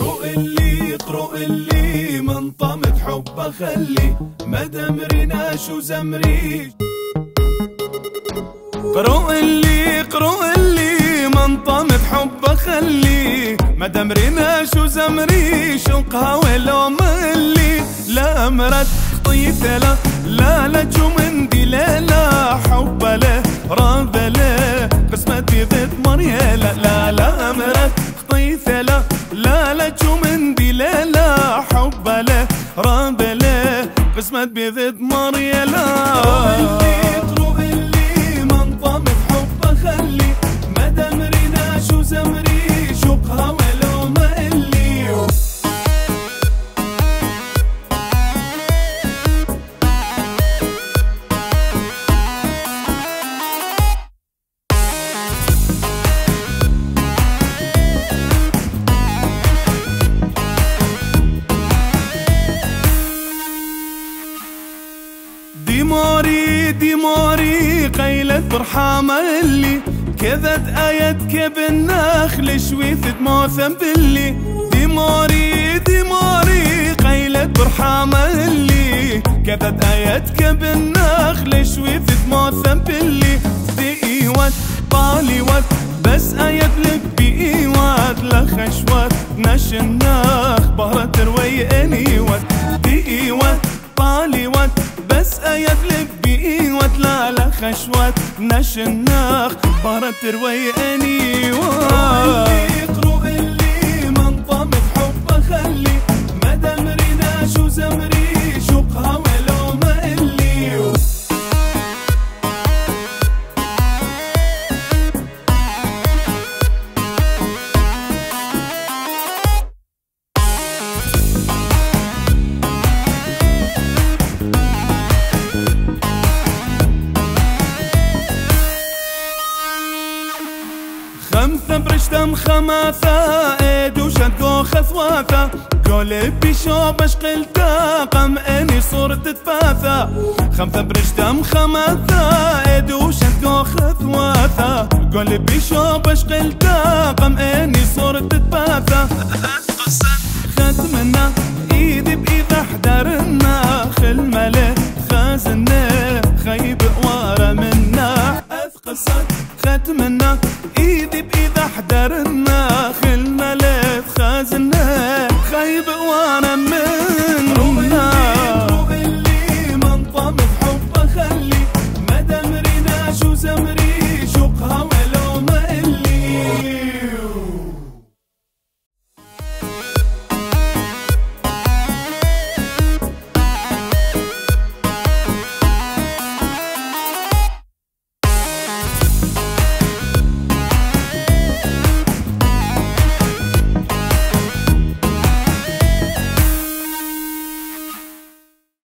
روق اللي قرؤ اللي من طمت حبه خلي مدام رناش وزمريش قرؤ اللي قرؤ اللي من طمت حبه خلي مدام رناش وزمريش وقهوة لو ملي؟ لا مرت طيثة لا لا قسمت بضد مريلا ديماري ديماري قيلة برحامة اللي كذت آيات كب النخل شويثة موثم باللي ديماري ديماري قيلة برحامة اللي كذت آيات كب النخل شويثة موثم باللي ديوات طاليوات بس آيات لك بإيوات لخشوات نش النخ خشوات نش النخ بهرة روي أنيوات روق اللي خمسة برشتم خماسة ايدو شدقو خثواثة قولي بيشو بشقل قم اني صورة تفاثة خمسة برشتم خماسة ايدو شدقو خثواثة قولي بيشو بشقل قم اني صورة تفاثة ختمنا ايدي بإيد احضرنا خل ملك خازنا خيب ورا منا. اثقصت ختمنا ايدي